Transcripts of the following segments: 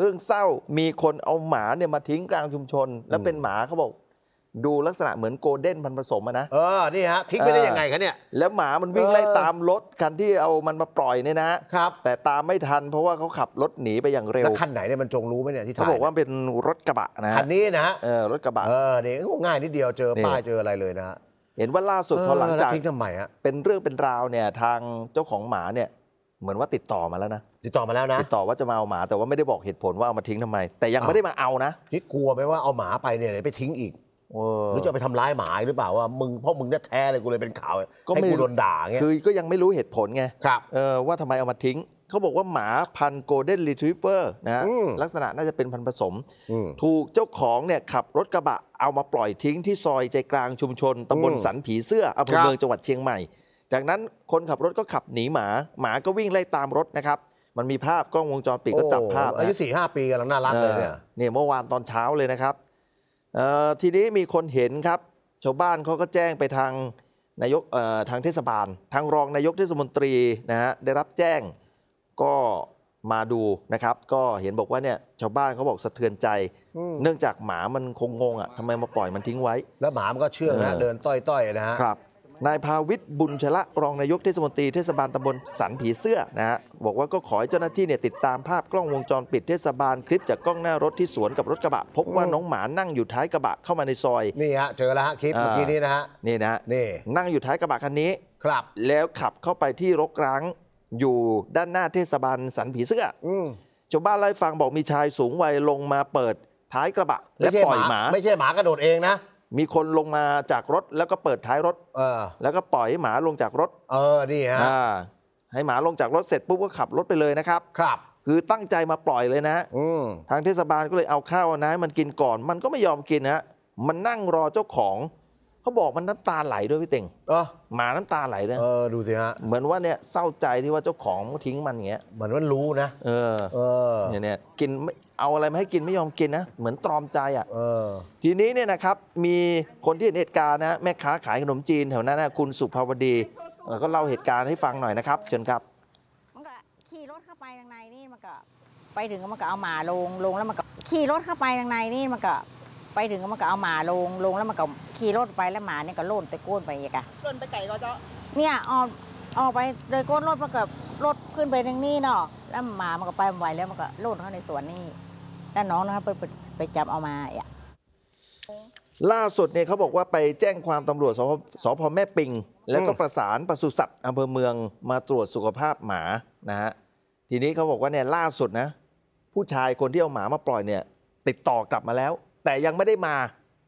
เรื่องเศร้ามีคนเอาหมาเนี่ยมาทิ้งกลางชุมชน แล้วเป็นหมาเขาบอกดูลักษณะเหมือนโกลเด้นพันธุ์ผสมอะนะ เออ นี่ฮะ ทิ้งไปได้ยังไงคะเนี่ย แล้วหมามันวิ่งเออไล่ตามรถคันที่เอามันมาปล่อยเนี่ยนะครับ แต่ตามไม่ทันเพราะว่าเขาขับรถหนีไปอย่างเร็ว แล้วคันไหนเนี่ยมันจงรู้ไหมเนี่ยที่เขาถ่ายบอกว่าเป็นรถกระบะนะคันนี้นะฮะเออรถกระบะ เออนี่ง่ายนิดเดียวเจอนี่ป้ายเจออะไรเลยนะฮะเห็นว่าล่าสุดพอหลังเแวจากทิ้งทำไมฮะเป็นเรื่องเป็นราวเนี่ยทางเจ้าของหมาเนี่ย เหมือนว่าติดต่อมาแล้วนะ ติดต่อมาแล้วนะ ติดต่อว่าจะมาเอาหมาแต่ว่าไม่ได้บอกเหตุผลว่าเอามาทิ้งทำไม แต่ยังอ้าวไม่ได้มาเอานะนี่กลัวไหมว่าเอาหมาไปเนี่ยเดี๋ยวไปทิ้งอีกเออหรือจะเอาไปทำร้ายหมาอีกหรือเปล่าว่ามึงเพราะมึงเนี่ยแท้เลยกูเลยเป็นข่าวก็ให้ไม่กูโดนด่าเงี้ยคือก็ยังไม่รู้เหตุผลไงครับเออว่าทำไมเอามาทิ้งเขาบอกว่าหมาพันธุ์ Golden Retriever นะฮะอืมลักษณะน่าจะเป็นพันธุ์ผสมอืมถูกเจ้าของเนี่ยขับรถกระบะเอามาปล่อยทิ้งที่ซอยใจกลางชุมชนตำบลอืมสันผีเสื้ออำเภอครับเมืองจังหวัดเชียงใหม่ จากนั้นคนขับรถก็ขับหนีหมา หมาก็วิ่งไล่ตามรถนะครับ มันมีภาพกล้องวงจรปิดก็จับภาพโอ้อายุนะสี่ห้าปีกำลังน่ารักเลยเนี่ยออเนี่ยเมื่อวานตอนเช้าเลยนะครับเอ่อทีนี้มีคนเห็นครับ ชาวบ้านเขาก็แจ้งไปทางนายกเอ่อทางเทศบาล ทางรองนายกเทศมนตรีนะฮะได้รับแจ้งก็มาดูนะครับ ก็เห็นบอกว่าเนี่ยชาวบ้านเขาบอกสะเทือนใจอืมเนื่องจากหมามันคงงงอะทำไมมาปล่อยมันทิ้งไว้ แล้วหมามันก็เชื่องนะเออเดินต้อยๆนะฮะครับ นายภาวิทย์บุญชละรองนายกเทศมนตรีเทศบาลตำบลสันผีเสื้อนะฮะบอกว่าก็ขอให้เจ้าหน้าที่เนี่ยติดตามภาพกล้องวงจรปิดเทศบาลคลิปจากกล้องหน้ารถที่สวนกับรถกระบะ พบว่าอืมน้องหมานั่งอยู่ท้ายกระบะเข้ามาในซอยนี่ฮะเจอแล้วฮะคลิปอ่าเมื่อกี้นี้นะฮะนี่นะฮะนี่นั่งอยู่ท้ายกระบะคันนี้ครับแล้วขับเข้าไปที่รกร้างอยู่ด้านหน้าเทศบาลสันผีเสื้ออืมชาวบ้านเล่าให้ฟังบอกมีชายสูงวัยลงมาเปิดท้ายกระบะ และไม่ใช่ปล่อยหมา ไม่ใช่หมากระโดดเองนะ มีคนลงมาจากรถแล้วก็เปิดท้ายรถ เออ แล้วก็ปล่อยให้หมาลงจากรถเออ นี่ฮะ อ่าให้หมาลงจากรถเสร็จปุ๊บก็ขับรถไปเลยนะครับ ครับ คือตั้งใจมาปล่อยเลยนะอืม ทางเทศบาลก็เลยเอาข้าวเอาน้ำให้มันกินก่อน มันก็ไม่ยอมกินนะมันนั่งรอเจ้าของ เขาบอกมันน้ำตาไหลด้วยพี่เต่งเออหมาน้ำตาไหลนะเออดูสิฮะเหมือนว่าเนี่ยเศร้าใจที่ว่าเจ้าของทิ้งมันอย่างเงี้ยเหมือนมันรู้นะ เออเออเนี่ยเนี่ยกินไม่เอาอะไรมาให้กินไม่ยอมกินนะเหมือนตรอมใจอะเออ ทีนี้เนี่ยนะครับมีคนที่เห็นเหตุการณ์นะแม่ค้าขายขนมจีนแถวนั้นนะคุณสุภาวดีเอ่อก็เล่าเหตุการณ์ให้ฟังหน่อยนะครับเชิญครับ มันก็ขี่รถเข้าไปทางในนี่มันก็ ไปถึงก็มันก็เอาหมาลงลงแล้วมันก็ขี่รถเข้าไปทางในนี่มันก็ ไปถึงก็มันก็เอาหมาลงลงแล้วมันก็ขี่รถไปแล้วหมาเนี่ยก็โล่นตะโกนไปอีกอะล่นไปไก่ก็เจาะเนี่ยออกออกไปโดยก้นรถมันก็รถขึ้นไปทางนี้เนาะแล้วหมามันก็ไปไม่ไหวแล้วมันก็โล่นเข้าในสวนนี่แล้วน้องนะครับไปไปไปจับเอามาอะล่าสุดเนี่ยเขาบอกว่าไปแจ้งความตำรวจสพสพแม่ปิง แล้วก็อืมประสานปศุสัตว์อำเภอเมืองมาตรวจสุขภาพหมานะฮะทีนี้เขาบอกว่าเนี่ยล่าสุดนะ ผู้ชายคนที่เอาหมามาปล่อยเนี่ย ติดต่อกลับมาแล้ว แต่ยังไม่ได้มา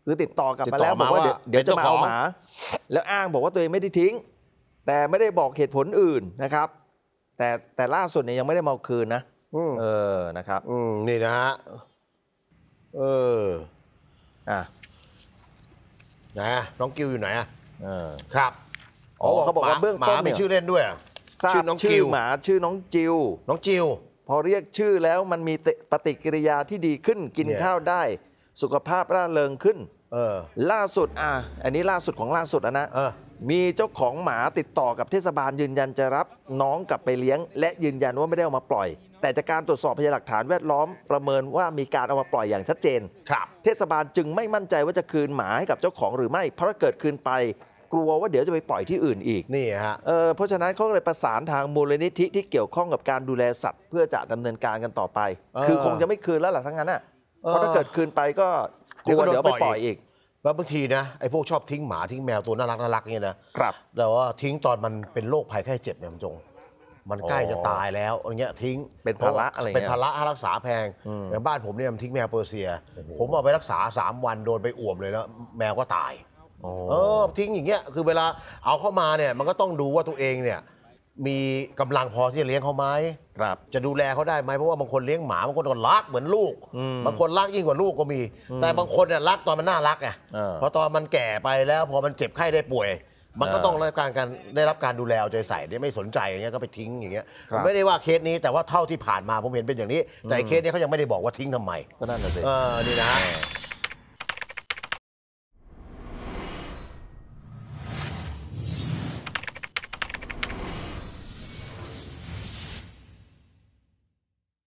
คือติดต่อกลับมาแล้วติดบต่ออกมาว่าเดี๋ยวว่าเดี๋ยวจะมาเอาเป็นเจ้าของหมา แล้วอ้างบอกว่าตัวเองไม่ได้ทิ้ง แต่ไม่ได้บอกเหตุผลอื่นนะครับ แต่แต่ล่าสุดเนี่ยยังไม่ได้มาเอาคืนนะอืมเออนะครับอืมนี่นะฮะเอออะไหนอะน้องกิวอยู่ไหนอะเออครับอ๋อเขาบอกว่าหมเบื้องต้นหมาเนี่มียชื่อเล่นด้วยอะทราชื่บอน้องชื่กิอวหมาชื่อน้องจิวน้องจิวพอเรียกชื่อแล้วมันมีปฏิกิริยาที่ดีขึ้นกินเนี่ยข้าวได้ สุขภาพร่าเริงขึ้น เออ ล่าสุดอะอันนี้ล่าสุดของล่าสุดอะนะเออ มีเจ้าของหมาติดต่อกับเทศบาลยืนยันจะรับน้องกลับไปเลี้ยง และยืนยันว่าไม่ได้เอามาปล่อย แต่จากการตรวจสอบพยานหลักฐานแวดล้อมประเมินว่ามีการเอามาปล่อยอย่างชัดเจน ครับ เทศบาลจึงไม่มั่นใจว่าจะคืนหมาให้กับเจ้าของหรือไม่ เพราะถ้าเกิดคืนไป กลัวว่าเดี๋ยวจะไปปล่อยที่อื่นอีกนี่ฮะ เออเพราะฉะนั้นเขาก็เลยประสานทางมูลนิธิที่เกี่ยวข้องกับการดูแลสัตว์ เพื่อจะดำเนินการกันต่อไป เออ คือคงจะไม่คืนแล้วล่ะทั้งนั้นอะ เออเพราะถ้าเกิดคืนไปก็กลัวเดี๋เดี๋ยยววก็ไปโดนปปล่ล่ออยยอีอีกกแล้วบางทีนะไอ้พวกชอบทิ้งหมาทิ้งแมวตัวน่ารักน่ารักเนี่ยนะครับแต่ว่าทิ้งตอนมันเป็นโรคภัยไข้เจ็บเนี่ยมันจง มันใกล้จะตายแล้วอย่างเงี้ยทิ้งเป็นภาระอะไรเงี้ยเป็นภาระให้รักษาแพงอืมอย่างบ้านผมเนี่ยมันทิ้งแมวเปอร์เซีย ผมเอาไปรักษา 3 วันโดนไปอ่วมเลยแล้วแมวก็ตายโอ้เออทิ้งอย่างเงี้ยคือเวลาเอาเข้ามาเนี่ยมันก็ต้องดูว่าตัวเองเนี่ย มีกำลังพอที่จะเลี้ยงเขาไหมครับ จะดูแลเขาได้ไหมเพราะว่าบางคนเลี้ยงหมาบางคนก็รักเหมือนลูก อืมบางคนรักยิ่งกว่าลูกก็มี แต่บางคนเนี่ยรักตอนมันน่ารักไงเออพอตอนมันแก่ไปแล้วพอมันเจ็บไข้ได้ป่วย มันก็เออต้องได้รับการการได้รับการดูแลเอาใจใส่เนี่ยไม่สนใจอย่างเงี้ยก็ไปทิ้งอย่างเงี้ยครับ ไม่ได้ว่าเคสนี้แต่ว่าเท่าที่ผ่านมาผมเห็นเป็นอย่างนี้ แต่เคสนี้เขายังไม่ได้บอกว่าทิ้งทำไมก็นั่นน่ะสิ เออนี่นะฮะ